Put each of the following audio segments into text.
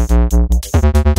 If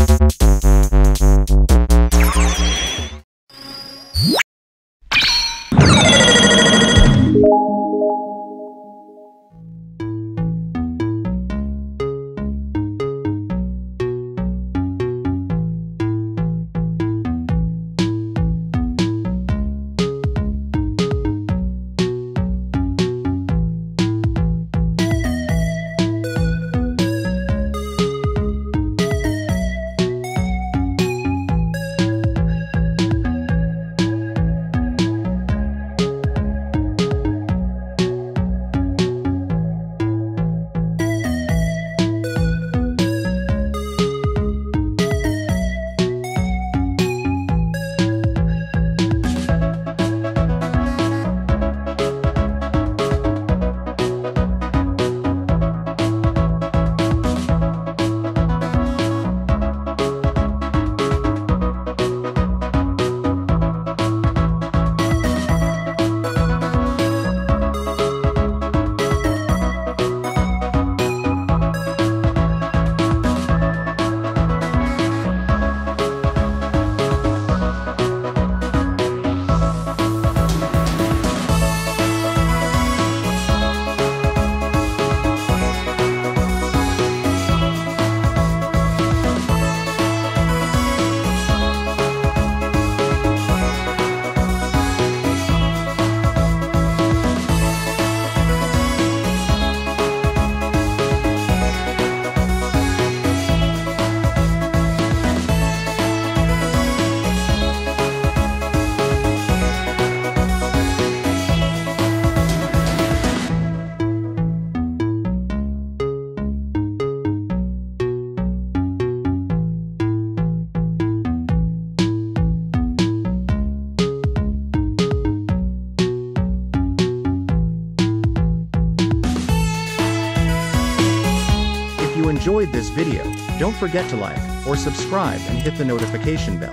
you enjoyed this video, don't forget to like or subscribe and hit the notification bell.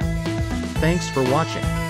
Thanks for watching.